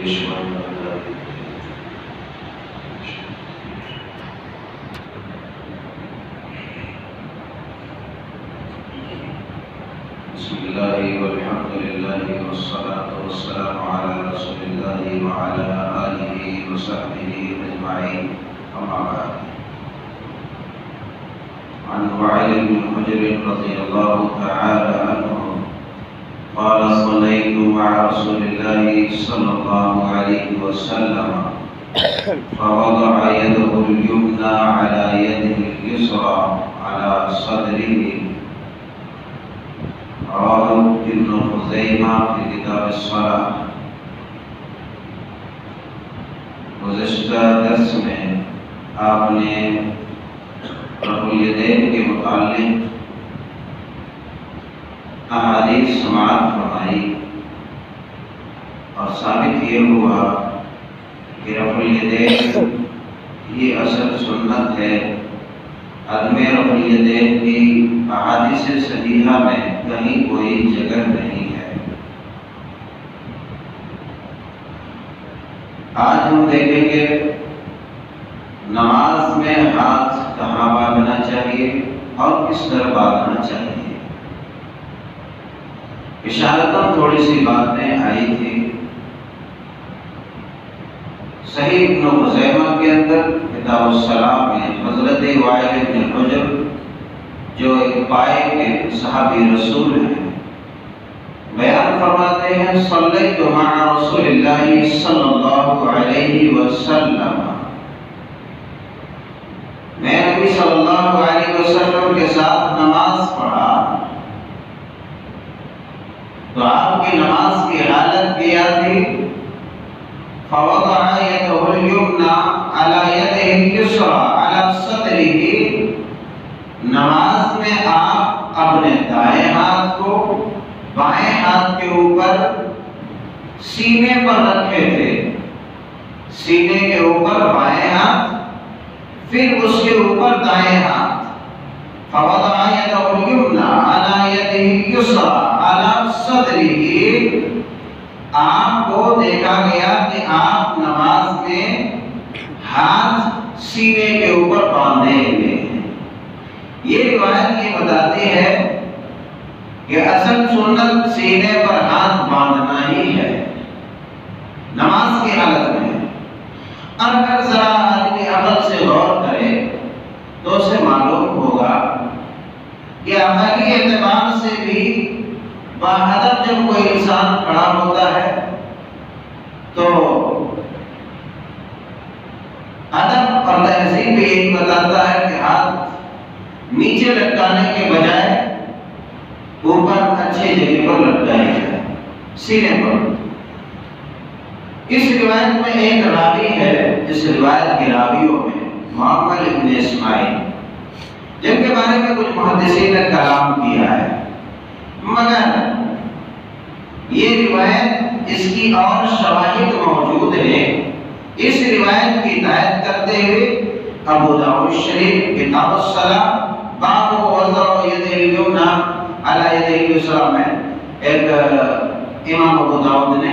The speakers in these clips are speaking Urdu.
بسم الله والحمد لله والصلاة والسلام على رسول الله وعلى آله وصحبه أجمعين أما بعد عن وعيل بن حجر رضي الله تعالى عنه قال صليت مع رسول الله صلى الله عليه وسلم. فوضع يده اليمنى على يده اليسرى على صدره. رواه ابن خزیمہ فی کتاب الصلاة. گزشتہ درس میں آپ نے رفع کے متعلق احادیث سماعت فرمائی۔ اور ثابت یہ ہوا کہ رفع الیدین یہ اصل سنت ہے۔ عدم رفع الیدین کی احادیث صحیحہ میں کہیں کوئی جگہ نہیں ہے۔ آج ہم دیکھیں گے نماز میں ہاتھ کہاں باندھنا چاہیے اور کس طرح باندھنا چاہیے۔ اشارتاً تھوڑی سی باتیں آئی تھی صحیح ابن خزیمہ کے اندر کتاب السلام میں حضرت وائل بن حجر جو ایک پائے کے صحابی رسول ہیں، بیان فرماتے ہیں، صلیت مع رسول اللہ صلی اللہ علیہ وسلم۔ میں نبی صلی اللہ علیہ وسلم کے ساتھ نماز پڑھا، تو آپ کی نماز کی حالت کیا تھی؟ فوضع يده اليمنى على يده اليسرى على صدره. نماز میں آپ اپنے دائیں ہاتھ کو بائیں ہاتھ کے اوپر سینے پر رکھے تھے۔ سینے کے اوپر بائیں ہاتھ، پھر اس کے اوپر دائیں ہاتھ۔ فوضع يده اليمنى على يده اليسرى على صدره۔ آپ کو دیکھا گیا کہ آپ نماز میں ہاتھ سینے کے اوپر باندھے ہوئے ہیں۔ یہ روایت یہ بتاتی ہے کہ اصل سنت سینے پر ہاتھ باندھنا ہی ہے۔ نماز کی حالت میں اور اگر ذرا آدمی عمل سے غور کرے تو اسے معلوم ہوگا کہ عملی اعتبار سے بھی باہدب جب کوئی انسان کھڑا ہوتا ہے تو ادب اور تہذیب بھی یہی بتاتا ہے کہ ہاتھ نیچے لٹکانے کے بجائے اوپر اچھی جگہ پر لٹکایا جائے، سینے پر۔ اس روایت میں ایک راوی ہے، اس روایت کے راویوں میں محمد ابن اسماعیل، جن کے بارے میں کچھ محدثین نے کلام کیا ہے۔ مگر یہ روایت اس کی اور شواہد موجود ہے۔ اس روایت کی ہدایت کرتے ہوئے ابو داؤد شریف کتاب الصلاۃ باب وضع ید الیمنا علی ید الیسرا میں ایک امام ابو داؤد نے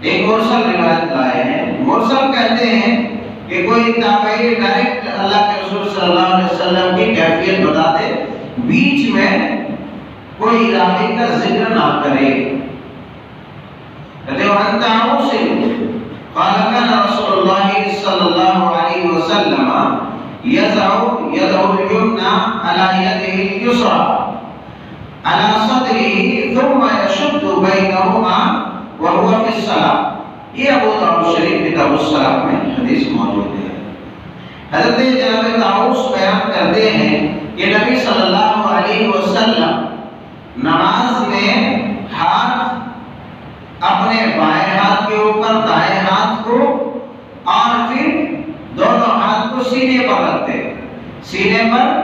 ایک مرسل روایت لائے ہیں۔ مرسل کہتے ہیں کہ کوئی تابعی ڈائریکٹ اللہ کے رسول صلی اللہ علیہ وسلم کی کیفیت بتا دے، بیچ میں کوئی راوی کا ذکر نہ کرے۔ کہتے ہیں انت عوصل قال كان رسول الله صلى الله عليه وسلم يضع يده اليمنى على يده اليسرى على صدره ثم يشد بينهما وهو في الصلاة۔ یہ ابو داؤد شریف کتاب الصلاة میں حدیث موجود ہے۔ حضرت جناب طاؤس بیان کرتے ہیں کہ نبی صلی اللہ علیہ وسلم نماز میں ہاتھ اپنے بائیں ہاتھ کے اوپر، دائیں ہاتھ کو، اور پھر دونوں ہاتھ کو سینے پر رکھتے سینے پر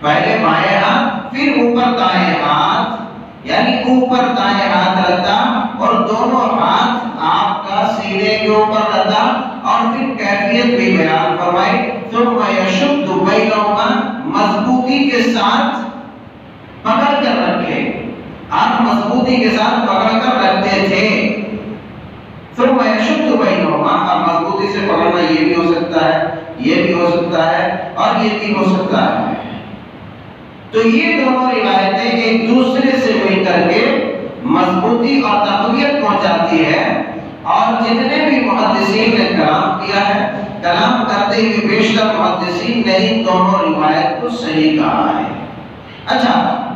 پہلے بائیں ہاتھ، پھر اوپر دائیں ہاتھ یعنی اوپر دائیں ہاتھ رکھتا اور دونوں ہاتھ آپ کا سینے کے اوپر رکھتا۔ اور پھر کیفیت بھی بیان فرمائی تو ثم یشد بینہما، مضبوطی کے ساتھ آپ مضبوطی کے ساتھ پکڑ کر رکھتے تھے۔ تو میں شد بینہما اب مضبوطی سے پکڑنا یہ بھی ہو سکتا ہے، یہ بھی ہو سکتا ہے اور یہ بھی ہو سکتا ہے۔ تو یہ دونوں روایتیں ایک دوسرے سے مل کر کے مضبوطی اور تقویت پہنچاتی ہے۔ اور جتنے بھی محدثین نے کلام کیا ہے، کلام کرتے ہوئے بیشتر محدثین نے ان دونوں روایت کو صحیح کہا ہے۔ اچھا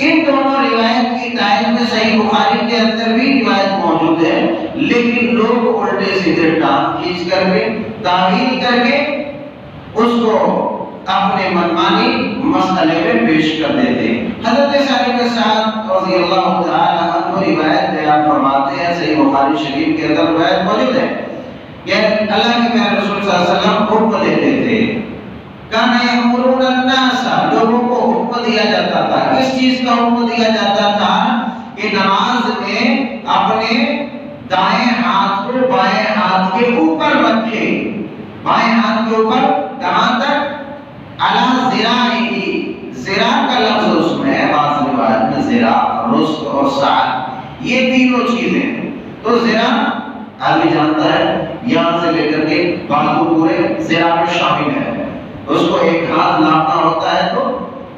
ان دونوں روایت کی تائید میں صحیح بخاری کے اندر بھی روایت موجود ہے، لیکن لوگ الٹے سیدھے ٹانگ کھینچ کر کے، تعویل کر کے اس کو اپنے منمانی مسئلے میں پیش کر دیتے حضرت صاحب کے ساتھ رضی اللہ تعالی عنہ روایت بیان فرماتے ہیں، صحیح بخاری شریف کے اندر روایت موجود ہے۔ کہ اللہ کے پیارے رسول صلی اللہ علیہ وسلم حکم دیتے تھے، کانا یامرون الناس لوگوں کو دیا جاتا تھا۔ کس چیز کا حکم دیا جاتا تھا؟ کہ نماز میں اپنے دائیں ہاتھ کو بائیں ہاتھ کے اوپر رکھے۔ بائیں ہاتھ کے اوپر کہاں تک؟ علا زراعی زرا کا لفظ اس میں ہے، بعض روایت میں زرا رست اور سعد۔ یہ تینوں چیزیں۔ تو زرا آدمی جانتا ہے، یہاں سے لے کر کے بازو پورے زرا میں شامل ہے۔ اس کو ایک ہاتھ ناپنا ہوتا ہے تو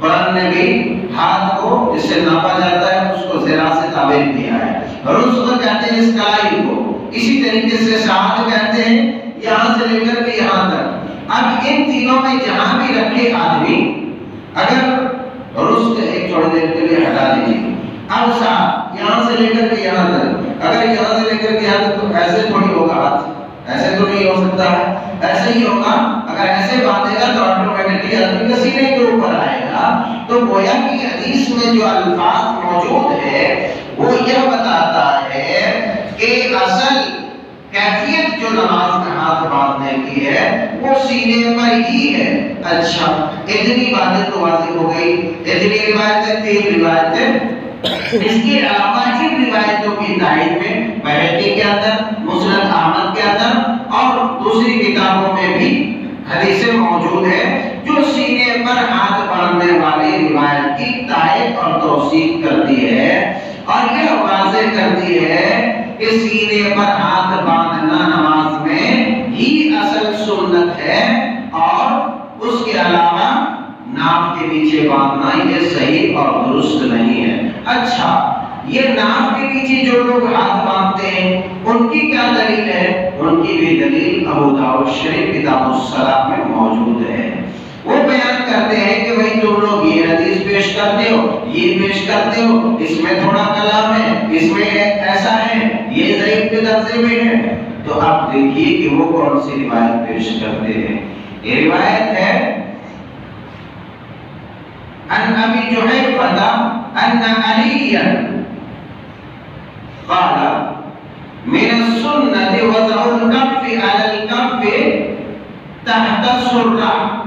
قرآن نے بھی ہاتھ کو جس سے ناپا جاتا ہے، اس کو زرا سے تعبیر کیا ہے۔ رست کہتے ہیں اس کلائی کو۔ اسی طریقے سے سعد کہتے ہیں، یہاں سے لے کر کے یہاں تک۔ اب ان تینوں میں جہاں بھی رکھے آدمی، اگر رست ایک تھوڑی دیر کے لیے ہٹا دیجیے۔ اب صاحب یہاں سے لے کر کے یہاں تک۔ اگر یہاں سے لے کر کے یہاں تک تو ایسے تھوڑی ہوگا ہاتھ۔ ایسے تو نہیں ہو سکتا۔ ہے ایسے ہی ہوگا۔ اگر ایسے باندھے گا تو آٹومیٹکلی آدمی کا سینے کے اوپر آئے۔ تو گویا کی حدیث میں جو الفاظ موجود ہے، وہ یہ بتاتا ہے کہ اصل کیفیت جو نماز میں ہاتھ باندھنے کی ہے، وہ سینے پر ہی ہے۔ اچھا اتنی باتیں تو واضح ہو گئی۔ اتنی روایتیں تین روایتیں۔ اس کے علاوہ ان روایتوں کی تائید میں بحقی کے اندر مسلم احمد کے اندر اور دوسری کتابوں میں بھی حدیثیں موجود ہیں۔ جو سینے پر ہاتھ باندھنے والی روایت کی تائید اور توثیق کرتی ہے اور یہ واضح کرتی ہے کہ سینے پر ہاتھ باندھنا نماز میں ہی اصل سنت ہے اور اس کے علاوہ ناف کے نیچے باندھنا یہ صحیح اور درست نہیں ہے اچھا یہ ناف کے نیچے جو لوگ ہاتھ باندھتے ہیں ان کی کیا دلیل ہے ان کی بھی دلیل ابو داؤد شریف کتاب الصلاۃ میں موجود ہے وہ بیان کرتے ہیں کہ بھئی تم لوگ یہ حدیث پیش کرتے ہو، یہ پیش کرتے ہو، اس میں تھوڑا کلام ہے، اس میں ایسا ہے، یہ ضعیف کے درجے میں ہے۔ تو آپ دیکھیے کہ وہ کون سی روایت پیش کرتے ہیں۔ یہ روایت ہے ان ابی جحیفہ ان علی قال، من السنة وضع الكف على الكف تحت السرة.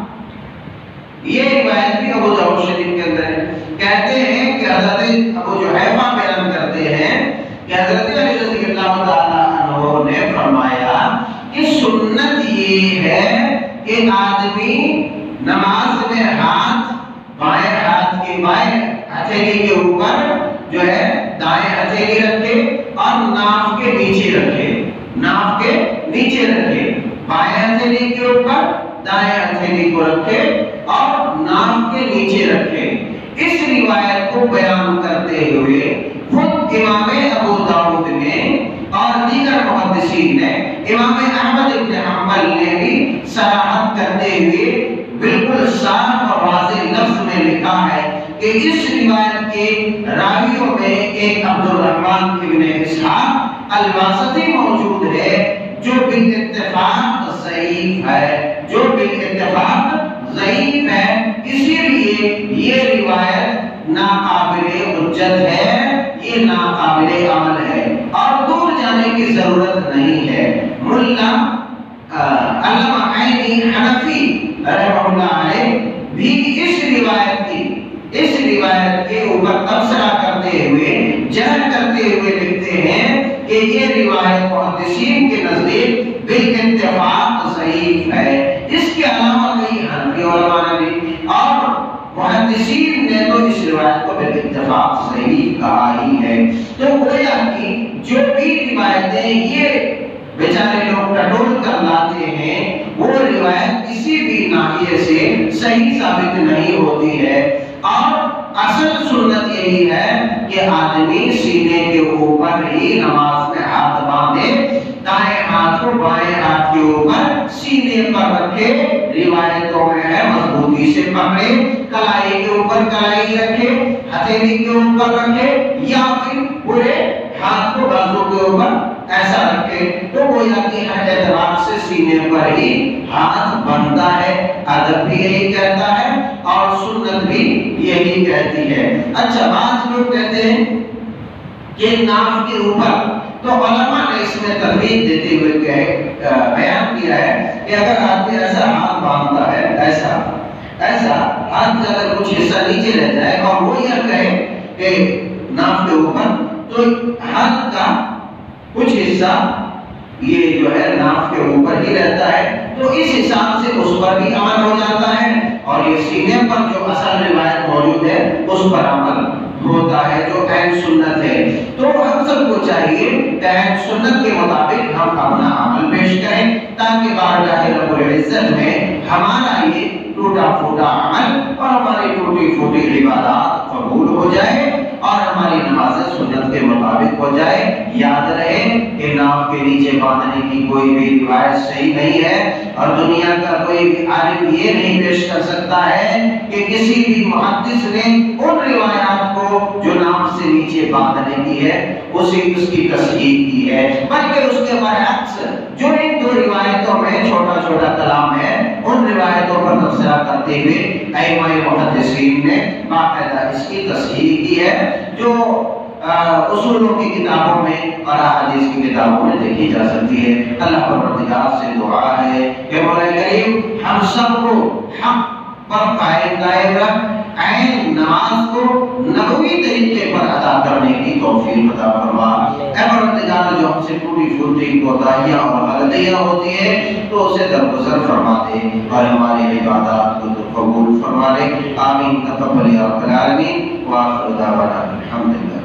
یہ روایت بھی ابو داؤد شریف کے اندر ہے۔ کہتے ہیں کہ حضرت ابو جحیفہ بیان کرتے ہیں کہ حضرت علی رضی اللہ تعالی عنہ نے فرمایا کہ سنت یہ ہے کہ آدمی نماز میں ہاتھ، بائیں ہاتھ کی بائیں ہتھیلی کے اوپر جو ہے دائیں ہتھیلی رکھے اور ناف کے نیچے رکھے۔ ناف کے نیچے رکھے۔ بائیں ہتھیلی کے اوپر، دائیں ہتھیلی کو رکھے اور ناف کے نیچے رکھے اس روایت کو بیان کرتے ہوئے خود امام ابو داؤد نے اور دیگر محدثین نے امام احمد ابن حنبل نے بھی صراحت کرتے ہوئے بالکل صاف اور واضح لفظ میں لکھا ہے کہ اس روایت کے راویوں میں ایک عبد الرحمن ابن اسحاق الواسطی موجود ہے جو بالاتفاق ضعیف ہے جو بالاتفاق ضعیف ہے اسی لیے یہ روایت ناقابل حجت ہے، یہ ناقابل عمل ہے۔ اور دور جانے کی ضرورت نہیں ہے۔ ملا علامہ عینی حنفی رحمہ اللہ علیہ بھی اس روایت کی، اس روایت کے اوپر تبصرہ کرتے ہوئے، جرح کرتے ہوئے لکھتے ہیں کہ یہ روایت محدثین کے نزدیک بالاتفاق ضعیف ہے۔ اس کے علاوہ کئی حنفی علماء نے محدثین نے تو اس روایت کو بالاتفاق صحیح کہا ہی ہے۔ تو گویا کہ یعنی جو بھی روایتیں یہ بیچارے لوگ ٹٹول کر لاتے ہیں، وہ روایت کسی بھی ناحیے سے صحیح ثابت نہیں ہوتی ہے۔ اور اصل سنت یہی ہے کہ آدمی سینے کے اوپر ہی نماز میں ہاتھ باندھے، دائیں ہاتھ کو بائیں ہاتھ کے اوپر سینے پر رکھے، روایتوں میں ہے مضبوطی سے پکڑے، کلائی کے اوپر کلائی رکھے، ہتھیلی کے اوپر رکھے، یا پھر پورے ہاتھ کو بازو کے اوپر ایسا رکھے تو وہ کہ ہر اعتبار سینے پر ہی ہاتھ بنتا ہے، ادب بھی یہی کہتا ہے اور سنت بھی یہی کہتی ہے۔ اچھا بات لوگ کہتے ہیں کہ ناف کے اوپر، تو علماء نے اس میں تدریج دیتے ہوئے بیان کیا ہے کہ اگر آدمی ایسا ہاتھ باندھتا ہے، ایسا ایسا ہاتھ کا اگر کچھ حصہ نیچے رہ جائے اور وہ یہ کہے کہ ناف کے اوپر، تو ہاتھ کا کچھ حصہ یہ جو ہے ناف کے پر ہی رہتا ہے، تو اس حساب سے اس پر بھی عمل ہو جاتا ہے۔ اور یہ سینے پر جو اصل روایت موجود ہے، اس پر عمل ہوتا ہے، جو عین سنت ہے۔ تو ہم سب کو چاہیے کہ عین سنت کے مطابق ہم اپنا عمل پیش کریں، تاکہ بارگاہ رب العزت میں ہمارا یہ ٹوٹا پھوٹا عمل اور ہماری ٹوٹی پھوٹی عبادات قبول ہو جائے اور ہماری نماز سنت کے مطابق ہو جائے۔ یاد رہے کہ ناف کے نیچے باندھنے کی کوئی بھی روایت صحیح نہیں ہے اور دنیا کا کوئی بھی عالم یہ نہیں پیش کر سکتا ہے کہ کسی بھی محدث نے ان روایات کو جو ناف سے نیچے باندھنے کی ہے، اسی اس کی تصدیق کی ہے۔ بلکہ اس کے برعکس جو ان دو روایتوں میں چھوٹا چھوٹا کلام ہے، ان روایتوں پر تبصرہ کرتے ہوئے ائمہ محدثین نے باقاعدہ اس کی تصحیح کی ہے، جو اصولوں کی کتابوں میں اور احادیث کی کتابوں میں دیکھی جا سکتی ہے۔ اللہ پروردگار سے دعا ہے کہ مولا کریم ہم سب کو حق پر قائم دائم رکھ عین نماز کو نبوی طریقے پر ادا کرنے کی توفیق عطا فرما۔ اے پروردگار جو ہم سے پوری پھوٹی کوتاہیاں اور غلطیاں ہوتی ہیں تو اسے درگزر فرما دے اور ہماری عبادات کو تو قبول فرما لے آمین۔ تقبل یا رب العالمین۔ واخر دعوانا الحمدللہ۔